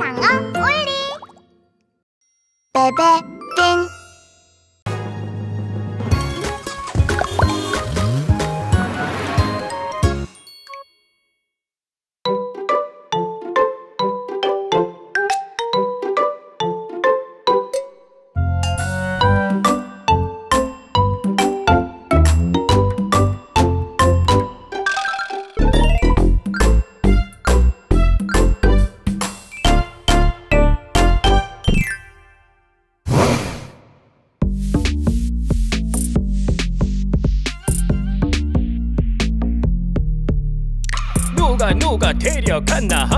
상어 올리! 베베 띵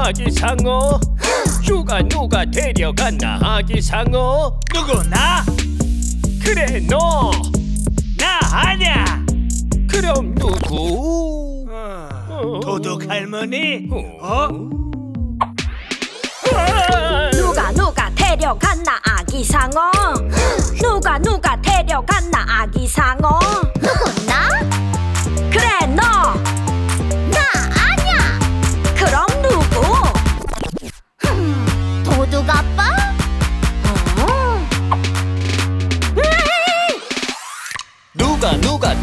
아기상어 누가 누가 데려갔나 아기상어 누구 나? 그래 너 나 아냐? 그럼 누구 어, 도둑 할머니? 어? 아! 누가 누가 데려갔나 아기 상어 누가 누가 데려갔나 아기 상어 누구 나? 그래 너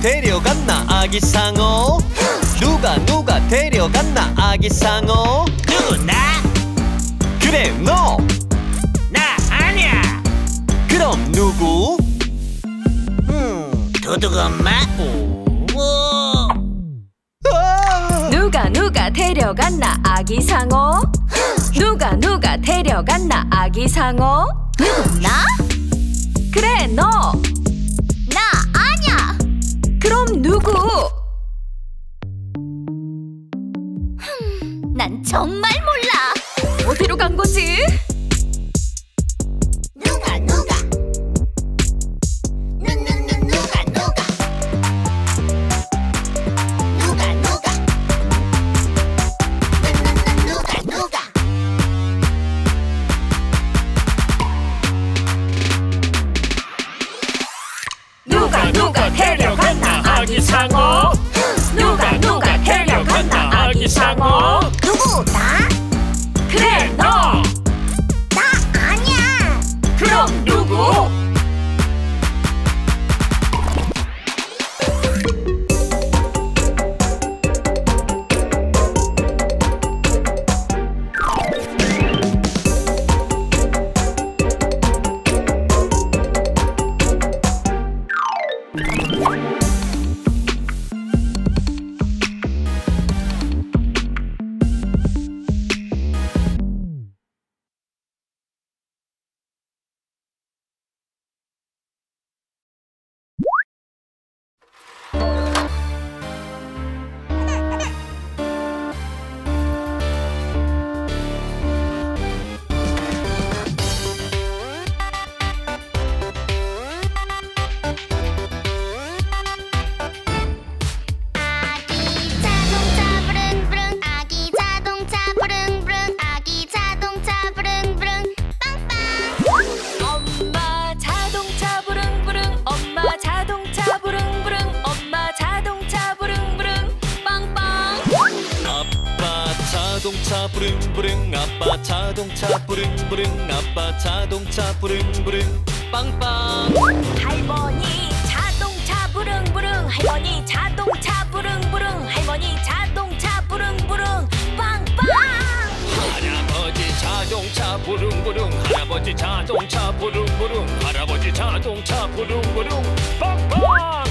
데려갔나 아기 상어 누가 누가 데려갔나 아기 상어 누구 나? 그래 너 나 아냐? 그럼 누구 음, 도둑 엄마? 오. 아! 누가 누가 데려갔나 아기 상어 누가 누가 데려갔나 아기 상어 누구 나? 자동차 부릉부릉 아빠 자동차 부릉부릉 아빠 자동차 부릉부릉 빵빵. 할머니 자동차 부릉부릉 할머니 자동차 부릉부릉 할머니 자동차 부릉부릉 빵빵. 할아버지 자동차 부릉부릉 할아버지 자동차 부릉부릉 할아버지 자동차 부릉부릉 빵빵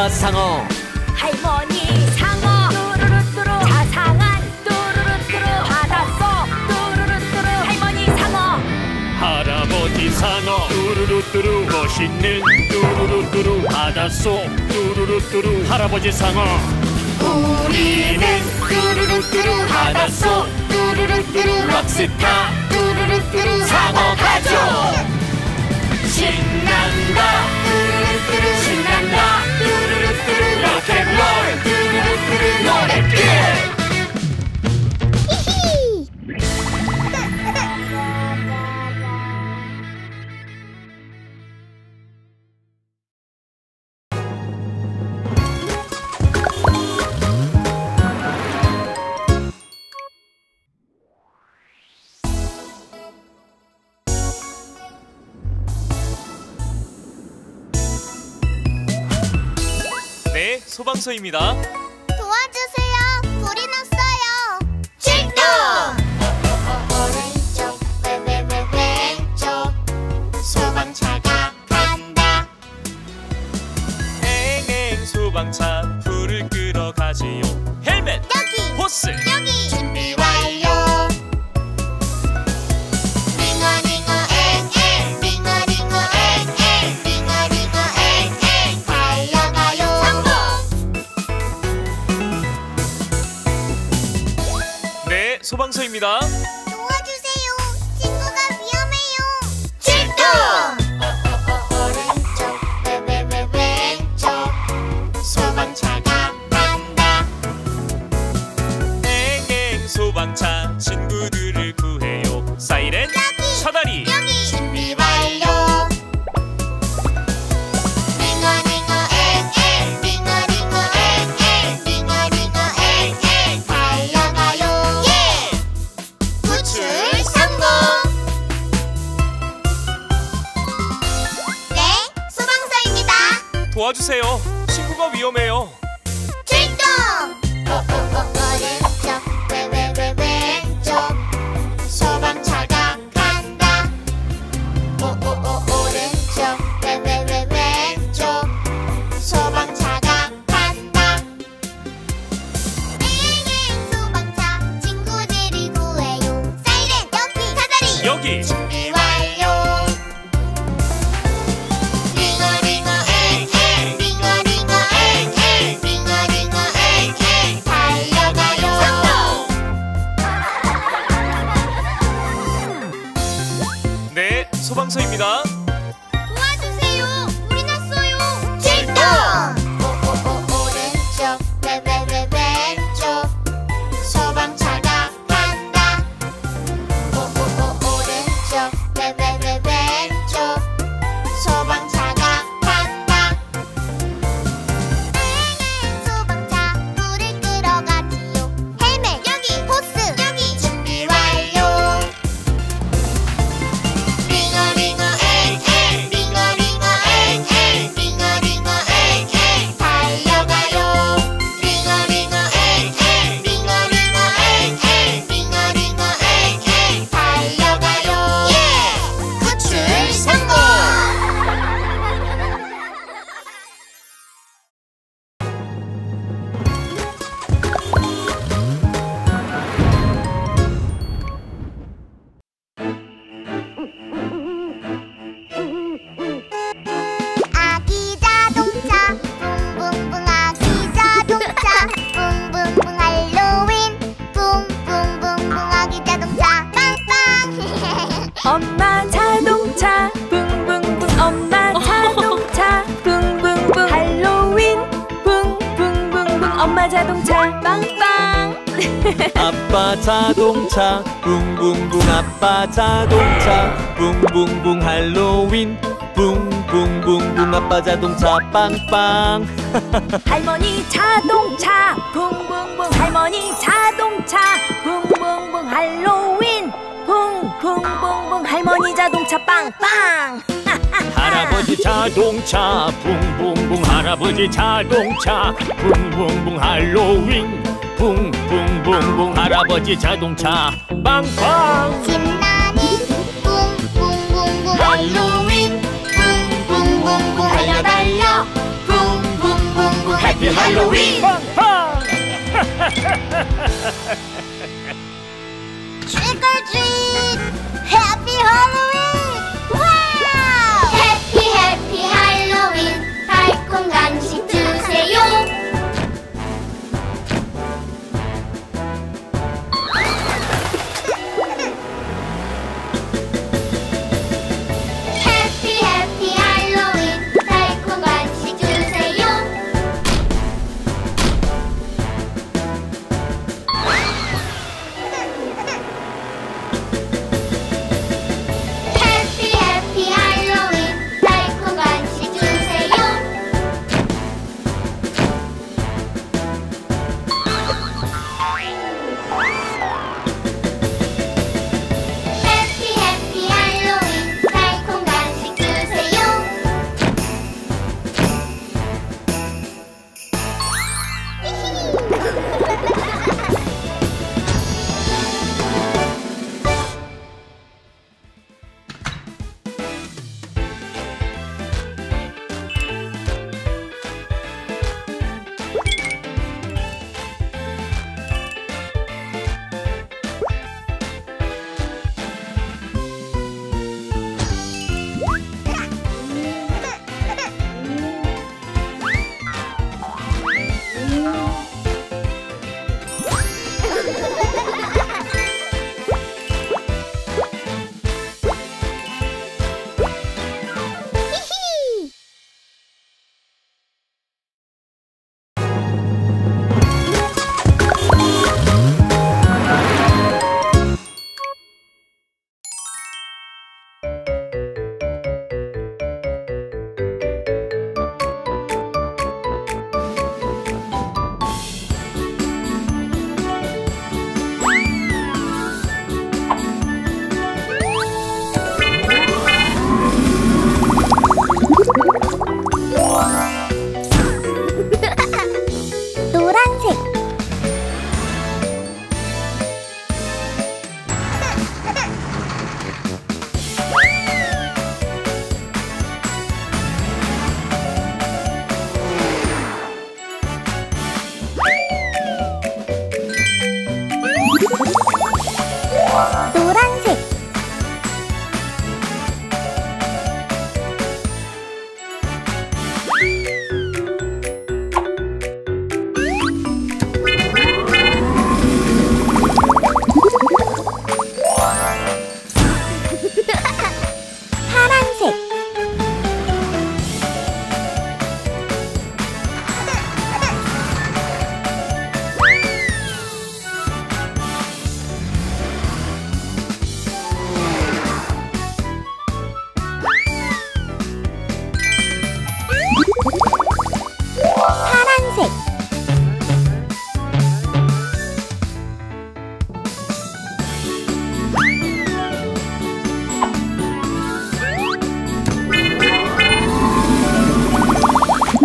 아빠 상어. 할머니 상어. 또르르뚜루. 자상한 또르르뚜루. 바닷속 또르르뚜루. 할머니 상어. 할아버지 상어. 뚜루루뚜루. 멋있는 뚜루루뚜루. 바닷속 뚜루루뚜루. 할아버지 상어. 우리는 뚜루루뚜루. 바닷속 뚜루루뚜루. 럭스타 뚜루루뚜루. 상어 가족. 신난다. 뚜루루뚜루 ロールドゥルルドゥル 미소입니다. 자동차 빵빵. 할머니 자동차 붕붕붕. 할머니 자동차 붕붕붕. 할로윈 붕붕붕붕 할머니 자동차 빵빵. 할아버지 자동차 붕붕붕. 할아버지 자동차 붕붕붕. 할로윈 붕붕붕붕 할아버지 자동차 빵빵. 신나는 붕붕붕붕. 할로윈. Happy Halloween! Fun, fun! Trick or treat! Happy Halloween!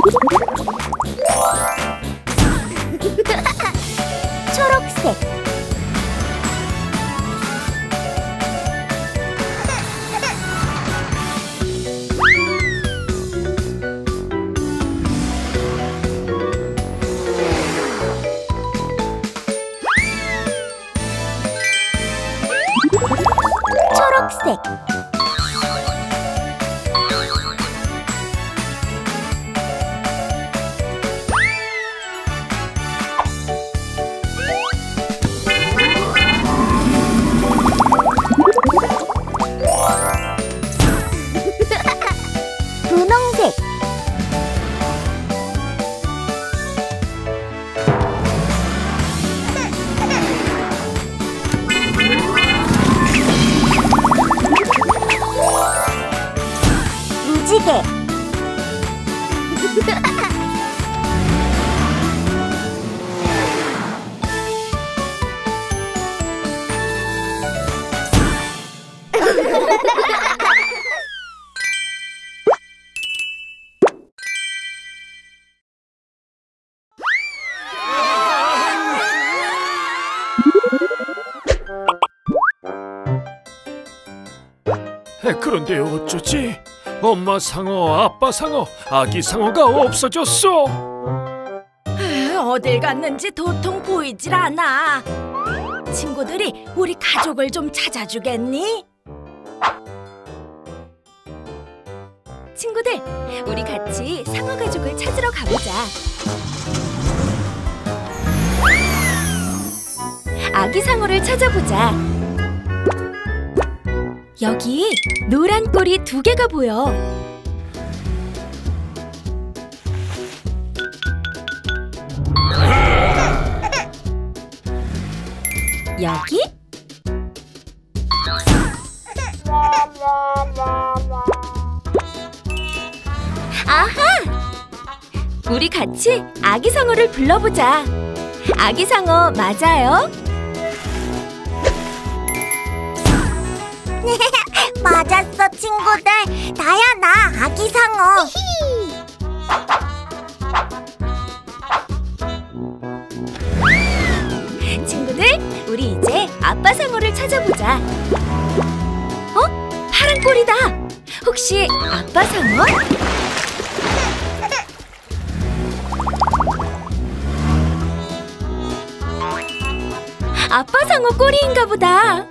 you 에, 그런데 어쩌지? 엄마 상어, 아빠 상어, 아기 상어가 없어졌어. 어딜 갔는지 도통 보이질 않아. 친구들이 우리 가족을 좀 찾아주겠니? 친구들, 우리 같이 상어 가족을 찾으러 가보자. 아기 상어를 찾아보자. 여기 노란 꼬리 두 개가 보여. 여기? 아하! 우리 같이 아기 상어를 불러보자. 아기 상어 맞아요? 맞았어 친구들 나야 나 아기 상어 친구들, 우리 이제 아빠 상어를 찾아보자. 어? 파란 꼬리다. 혹시 아빠 상어? 아빠 상어 꼬리인가 보다.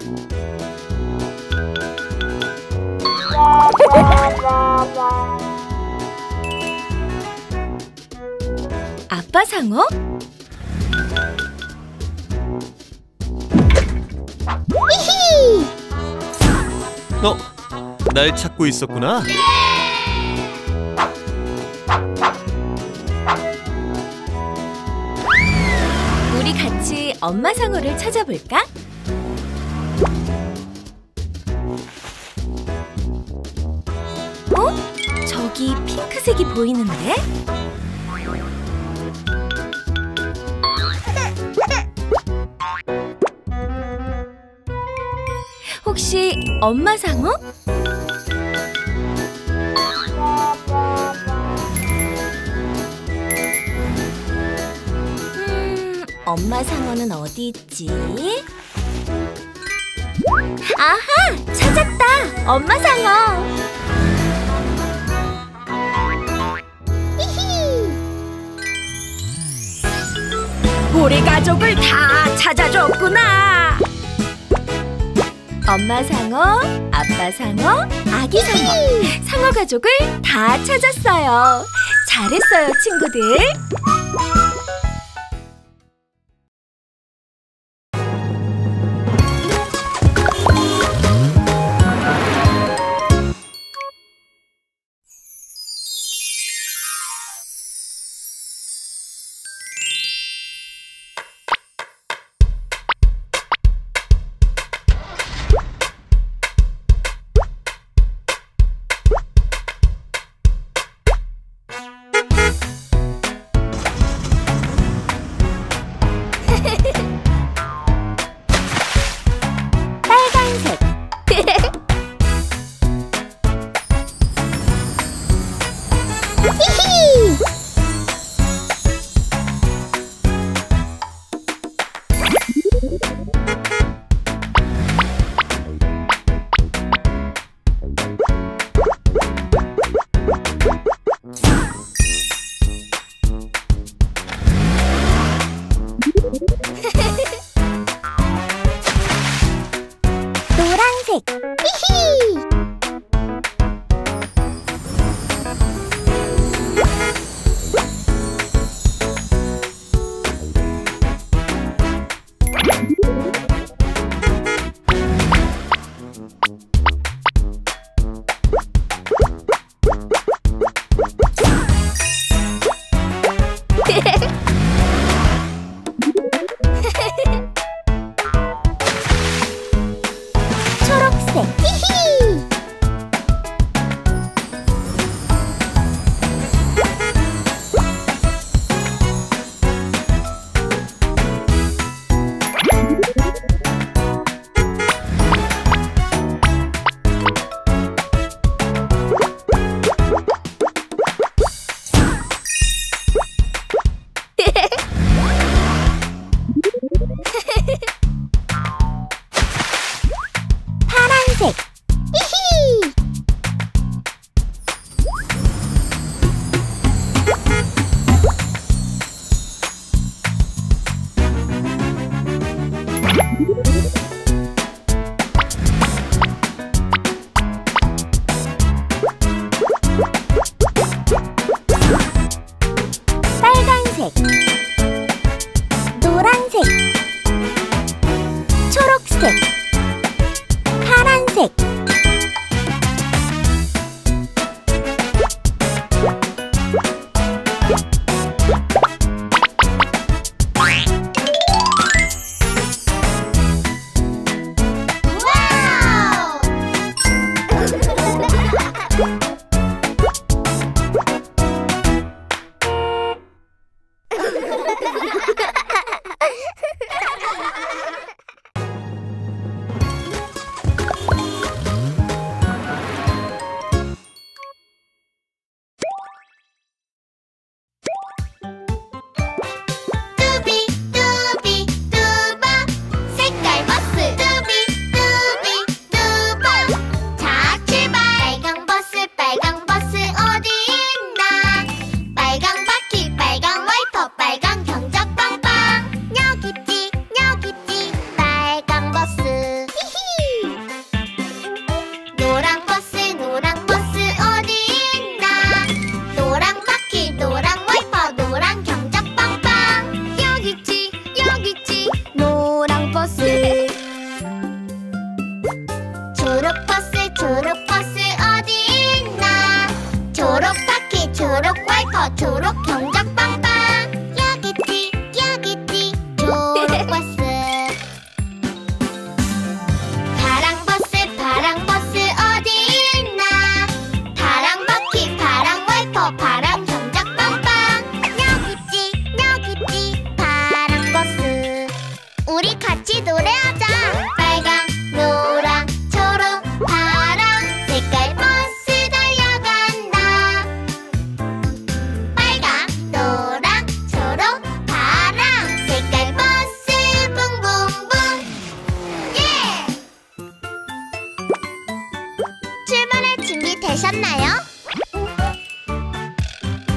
아빠 상어? 너, 날 찾고 있었구나. 우리 같이 엄마 상어를 찾아볼까? 보이는데? 혹시 엄마 상어? 음, 엄마 상어는 어디 있지? 아하! 찾았다! 엄마 상어! 우리 가족을 다 찾아줬구나! 엄마 상어, 아빠 상어, 아기 상어, 상어 가족을 다 찾았어요. 잘했어요, 친구들. 노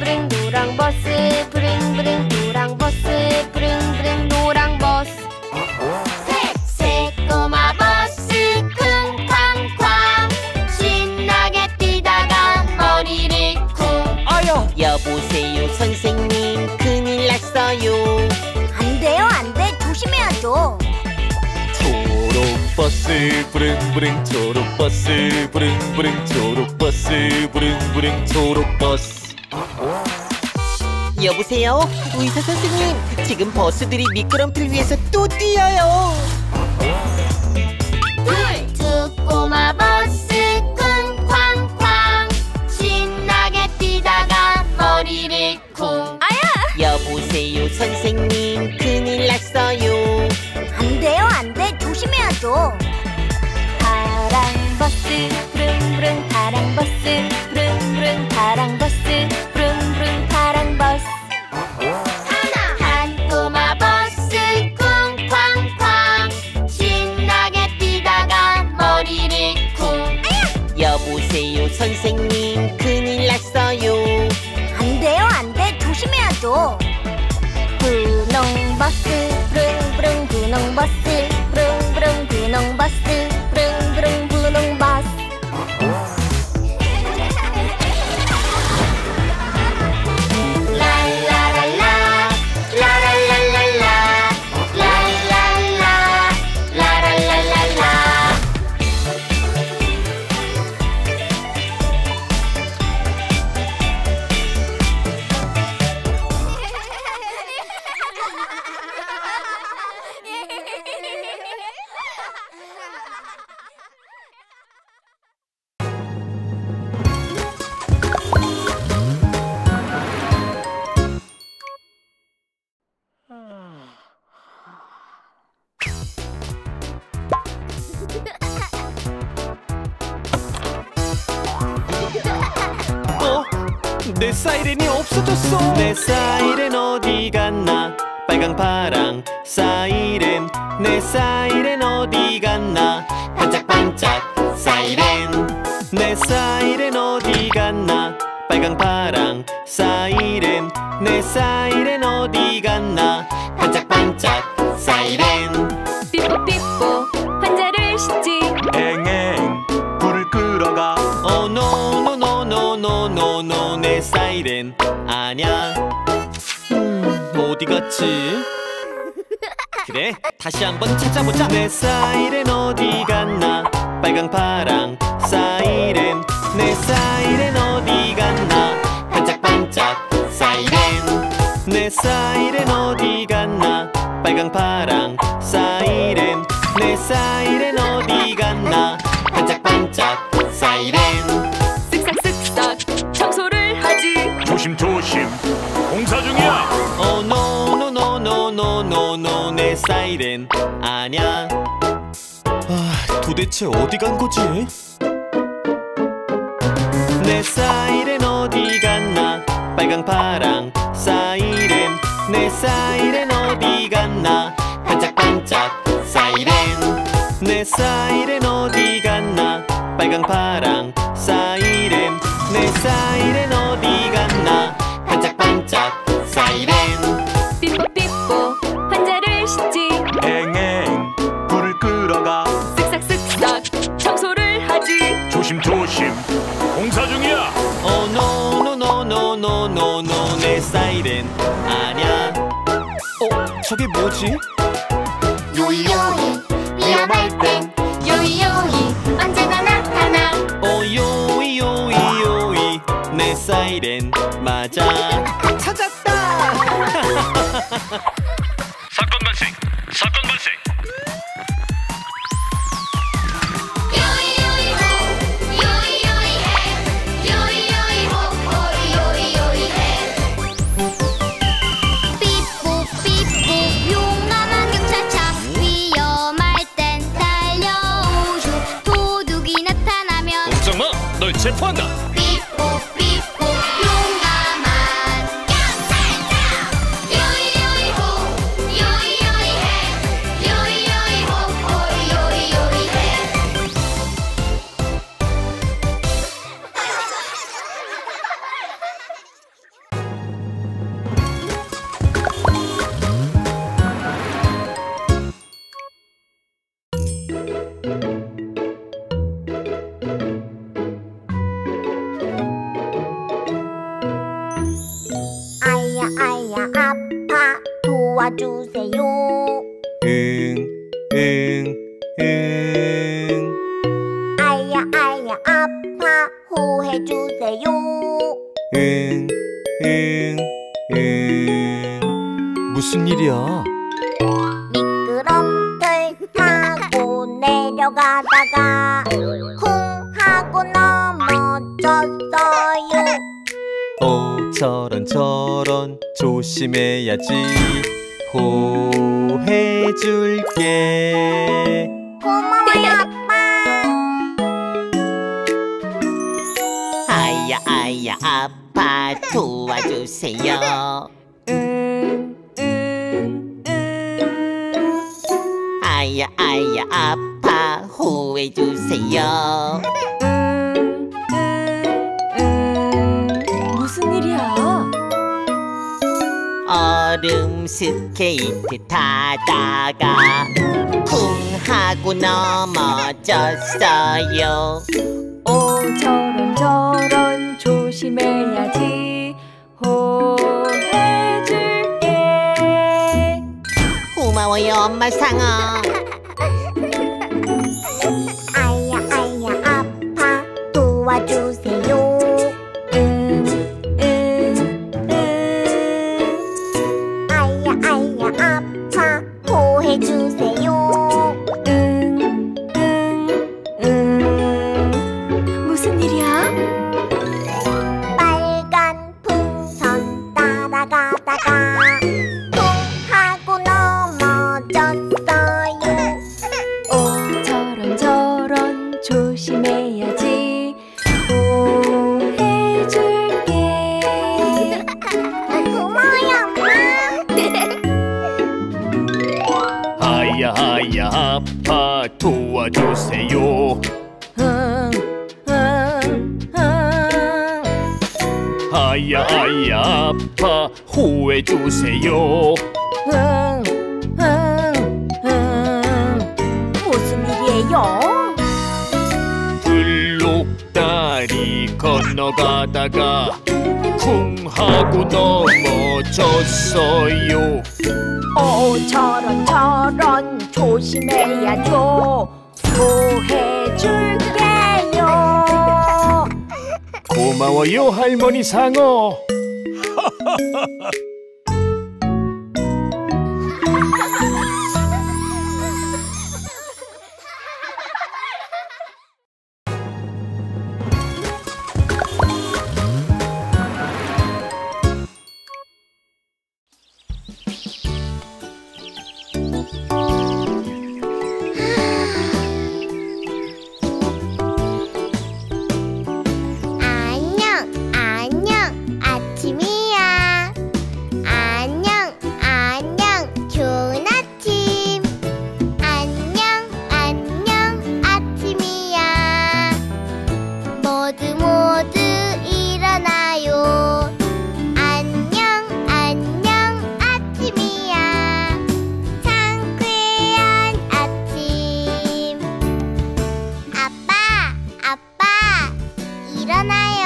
부릉부릉 노랑 버스 부릉부릉 노랑 버스 부릉부릉 노랑 버스 새 꼬마 버스 쿵쾅쾅 신나게 뛰다가 머리를 쿵 아야! 여보세요, 선생님, 큰일 났어요. 안 돼요, 안 돼. 조심해야죠. 초록버스 부릉부릉 초록버스 부릉부릉 초록버스 부릉부릉 초록버스 여보세요, 의사 선생님, 지금 버스들이 미끄럼틀 위에서 또 뛰어요. 내 사이렌이 없어졌어. 내 사이렌 어디 갔나? 빨강 파랑 사이렌. 내 사이렌 어디 갔나? 반짝반짝 사이렌. 내 사이렌 어디 갔나? 빨강 파랑 사이렌. 내 사이렌 어디 갔나? 반짝반짝 사이렌 내 사이렌 아냐? 음 어디 갔지? 그래 다시 한번 찾아보자. 내 사이렌 어디 갔나? 빨강 파랑 사이렌 내 사이렌 어디 갔나? 반짝반짝 사이렌 내 사이렌 어디 갔나? 빨강 파랑 사이렌 내 사이렌 어디 갔나? 반짝반짝 사이렌 조심조심 공사 중이야. 어 노노노노노노노 내 사이렌. 아냐 아 도대체 어디 간 거지? 내 사이렌 어디 갔나? 빨강 파랑 사이렌. 내 사이렌 어디 갔나? 반짝반짝 사이렌. 내 사이렌 어디 갔나? 빨강 파랑 사이렌. 내 사이렌 어디 갔나 반짝반짝 사이렌. 삐뽀삐뽀 환자를 싣지. 앵앵 불을 끄러 가. 쓱싹쓱싹 청소를 하지. 조심조심. 공사 중이야. 어 노노노노노노노 내 사이렌. 아냐 어 저게 뭐지? 요이요이 위험할 땐 요이요이 언제나 나타나. 어 요이 내 사이렌. 맞아 ha ha ha 응, 응, 응. 아야 아야 아파 호해주세요 응, 응, 응. 무슨 일이야? 미끄럼틀 타고 내려가다가 쿵 하고 넘어졌어요 오, 저런 저런 조심해야지. 호해줄게. 고마워요 아빠 아야 아야 아파 도와주세요. 음, 음, 음. 아야 아야 아파 호해주세요. 얼음 스케이트 타다가 쿵 하고 넘어졌어요. 오 저런 저런 조심해야지 호해줄게 고마워요 엄마 상어. 넘어졌어요. 오 저런 저런 조심해야죠 호해줄게요 고마워요 할머니 상어.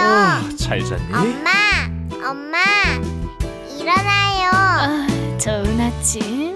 어나요 잘 잤니? 엄마 엄마 일어나요. 아, 좋은 아침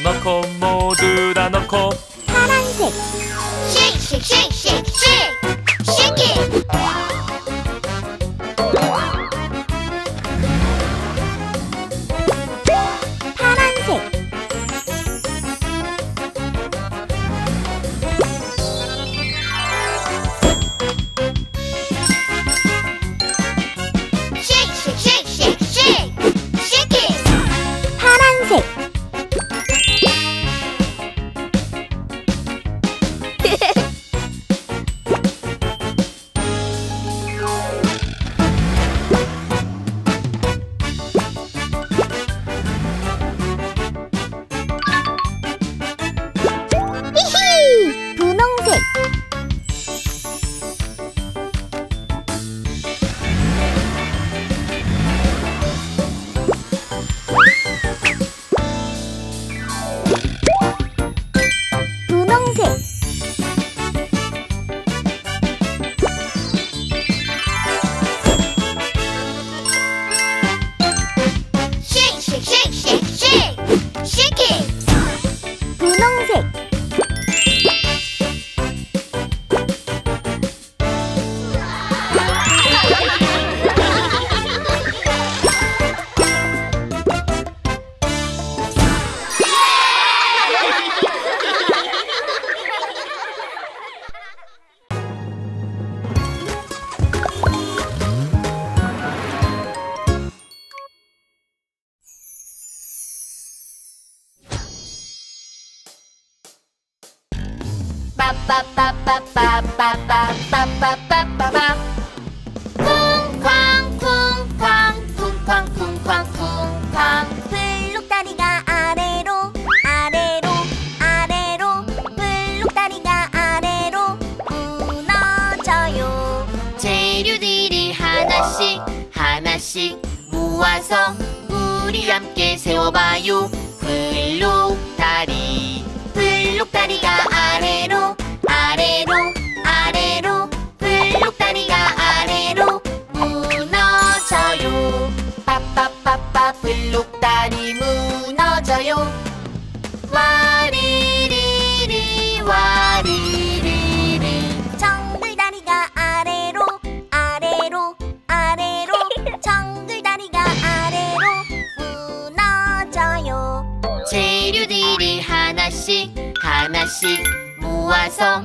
넣고 넣고 모두 다 넣고. 파란색. 쉑쉑쉑쉑쉑 쉐이키 빠빠빠빠빠빠빠빠빠빠빠 쿵쾅 쿵쾅 쿵쾅 쿵쾅 쿵쾅 블록다리가 아래로 아래로 아래로 블록다리가 아래로 무너져요 재료들이 하나씩 하나씩 모아서 우리 함께 세워봐요 블록다리 블록다리가 아래로 블록다리 무너져요. 와리리리 와리리리. 정글다리가 아래로 아래로 아래로. 정글다리가 아래로 무너져요. 재료들을 하나씩 하나씩 모아서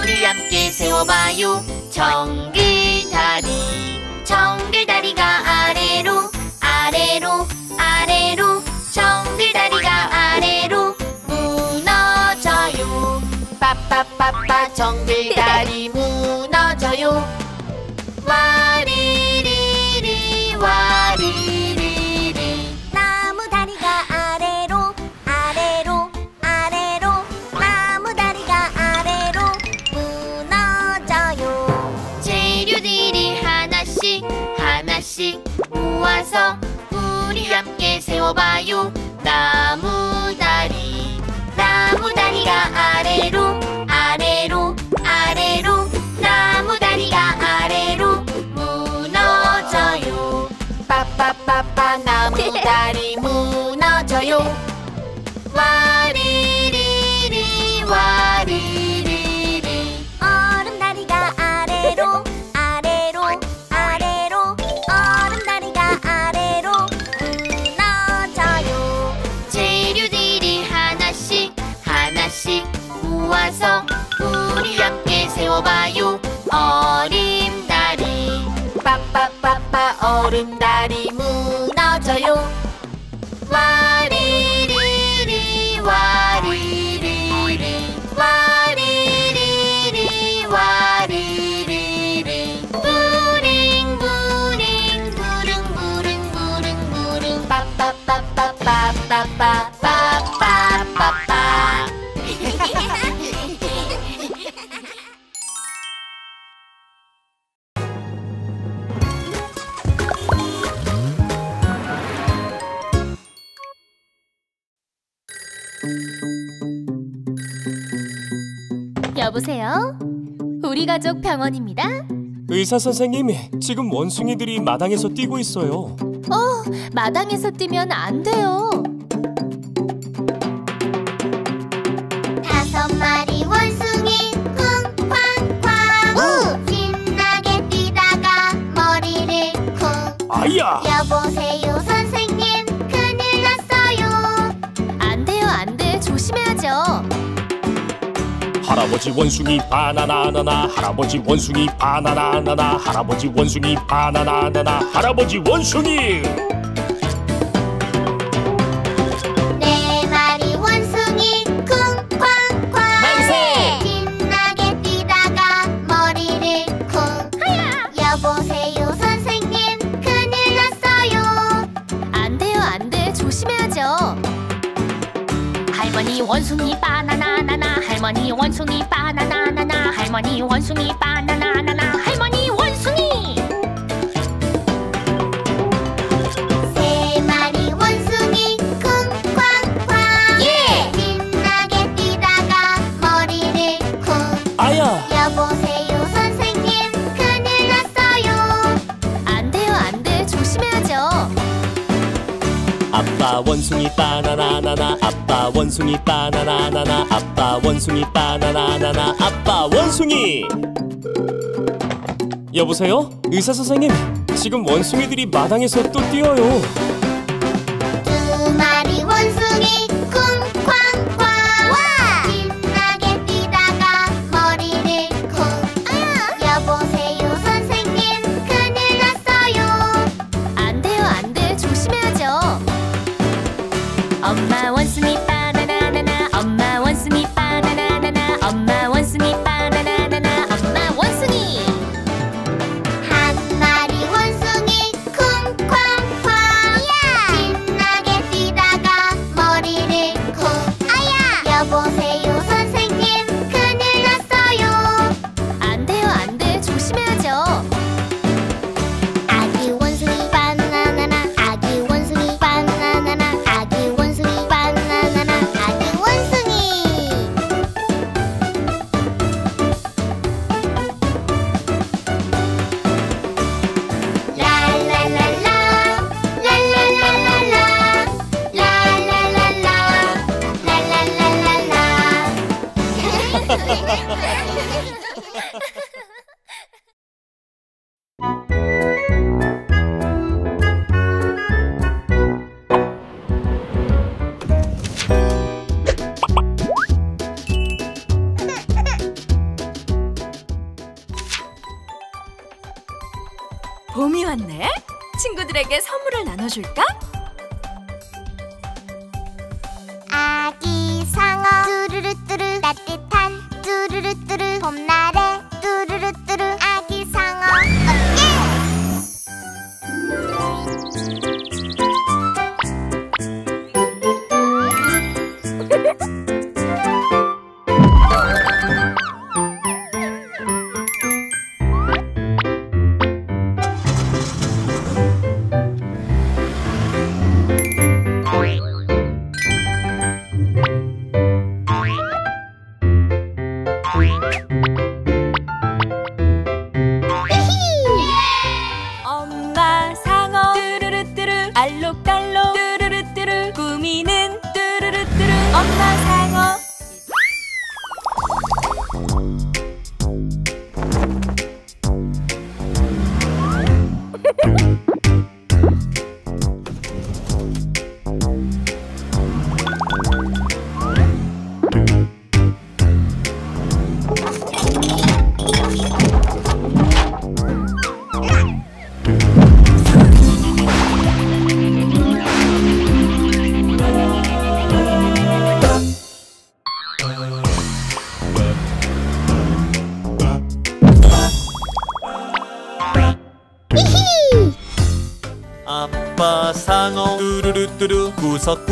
우리 함께 세워봐요. 정글다리 정글다리가 아래로 아래로 빠빠빠빠 정글다리 무너져요. 와리리리 와리리리. 나무 다리가 아래로 아래로 아래로. 나무 다리가 아래로 무너져요. 재료들을 하나씩 하나씩 모아서 우리 함께 세워봐요. 나무 나무다리 무너져요. 와리리리 와리리리. 얼음 다리가 아래로 아래로 아래로. 얼음 다리가 아래로 무너져요. 재료들을 하나씩 하나씩 모아서 우리 함께 세워봐요. 어림 다리. 빠빠빠빠 얼음 다리 무너져요 와리리리 와리리리 와리리리 와리리리 부링 부링 부릉 부릉 부릉 부릉 빠빠빠빠빠빠빠빠빠빠 여보세요? 우리 가족 병원입니다. 의사 선생님, 지금 원숭이들이 마당에서 뛰고 있어요. 어, 마당에서 뛰면 안 돼요. 다섯 마리 원숭이 쿵쾅쾅 신나게 뛰다가 머리를 쿵 아야! 여보세요 할아버지 원숭이 바나나나나. 할아버지 원숭이 바나나나나. 할아버지 원숭이 바나나나나. 할아버지 원숭이 祝你มี 원숭이 바나나나나 아빠 원숭이 바나나나나 아빠 원숭이 여보세요? 의사 선생님, 지금 원숭이들이 마당에서 또 뛰어요.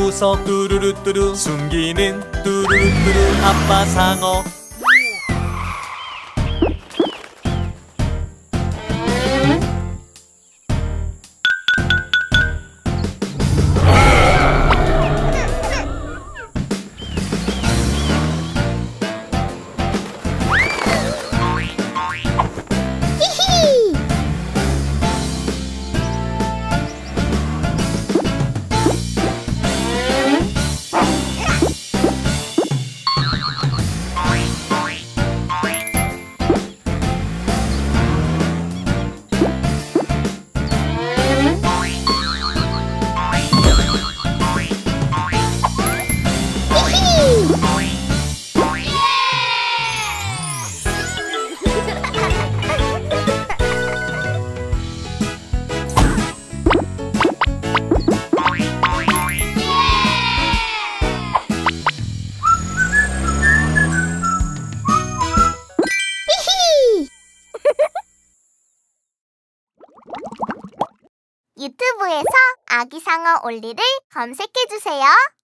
구석 뚜루루뚜루 숨기는 뚜루루뚜루 아빠 상어 원리를 검색해주세요.